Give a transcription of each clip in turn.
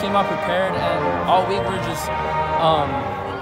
came out prepared, and all week we are just um,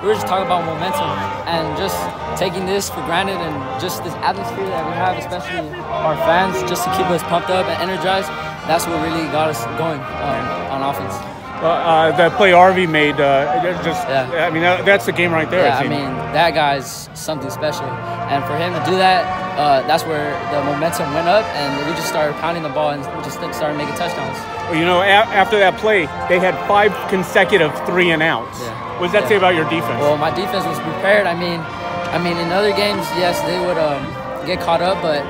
we were just talking about momentum and just taking this for granted, and just this atmosphere that we have, especially our fans, just to keep us pumped up and energized. That's what really got us going um, on offense. Uh, that play Arvy made, uh, just, yeah. I mean, that, that's the game right there. Yeah, I, I mean, that guy's something special. And for him to do that, uh, that's where the momentum went up, and we just started pounding the ball and just started making touchdowns. Well, you know, a- after that play, they had five consecutive three and outs. Yeah. What does that yeah. say about your defense? Well, my defense was prepared. I mean, I mean, in other games, yes, they would um, get caught up, but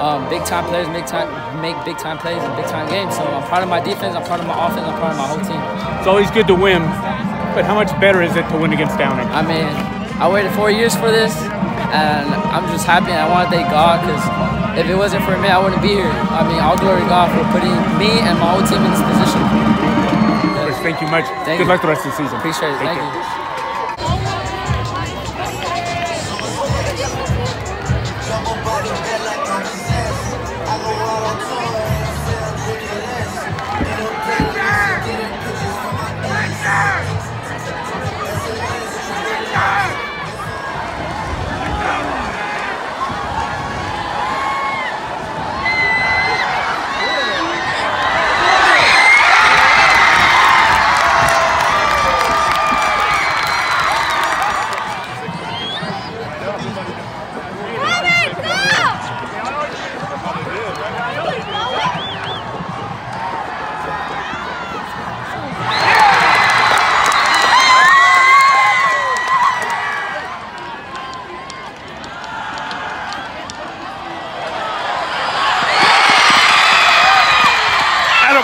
um, big time players make time make big time plays in big time games. So I'm proud of my defense. I'm proud of my offense. I'm proud of my whole team. It's always good to win, but how much better is it to win against Downey? I mean, I waited four years for this and I'm just happy and I want to thank God because if it wasn't for me, I wouldn't be here. I mean, all glory to God for putting me and my whole team in this position. Yes. Thank you much. Thank Good you. luck the rest of the season. Appreciate it. Thank, thank you.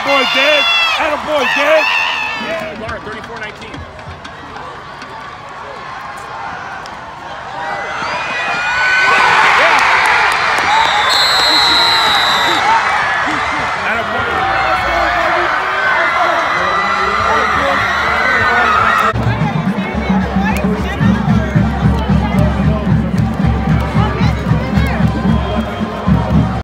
Boy, Dad. Atta boy, Dad.